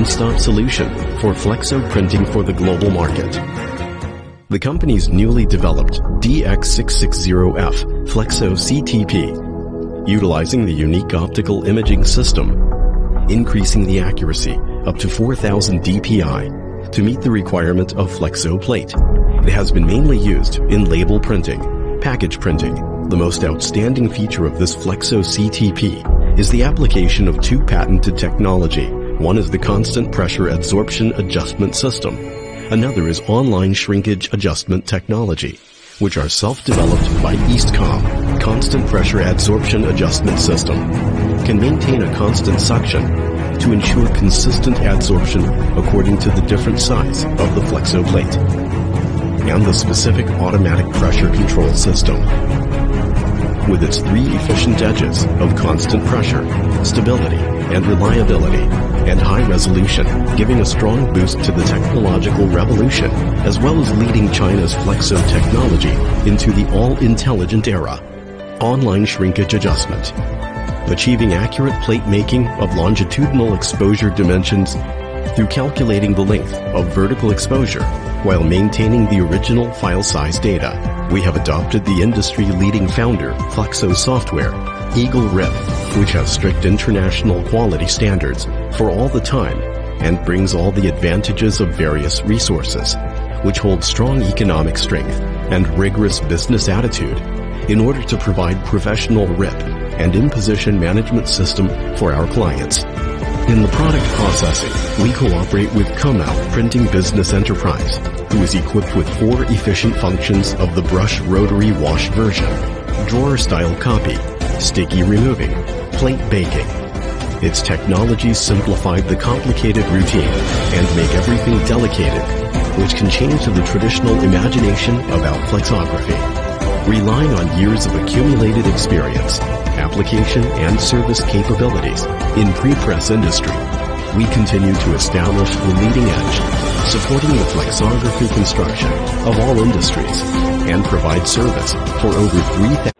one-stop solution for flexo printing for the global market. The company's newly developed DX660F Flexo CTP, utilizing the unique optical imaging system, increasing the accuracy up to 4000 dpi to meet the requirement of flexo plate. It has been mainly used in label printing, package printing. The most outstanding feature of this Flexo CTP is the application of two patented technology. One is the constant pressure adsorption adjustment system. Another is online shrinkage adjustment technology, which are self-developed by Eastcom. Constant pressure adsorption adjustment system can maintain a constant suction to ensure consistent adsorption according to the different size of the flexo plate and the specific automatic pressure control system. With its three efficient edges of constant pressure, stability, and reliability, and high resolution, giving a strong boost to the technological revolution, as well as leading China's flexo technology into the all-intelligent era. Online shrinkage adjustment. Achieving accurate plate making of longitudinal exposure dimensions through calculating the length of vertical exposure while maintaining the original file size data. We have adopted the industry-leading founder Flexo software, Eagle Rip, which has strict international quality standards for all the time and brings all the advantages of various resources, which hold strong economic strength and rigorous business attitude in order to provide professional RIP and imposition management system for our clients. In the product processing, we cooperate with Comau Printing Business Enterprise, who is equipped with four efficient functions of the brush rotary wash version, drawer style copy, sticky removing, plate baking. Its technologies simplified the complicated routine and make everything delicated, which can change the traditional imagination about flexography. Relying on years of accumulated experience, application and service capabilities in pre-press industry, we continue to establish the leading edge, supporting the flexography construction of all industries and provide service for over 3,000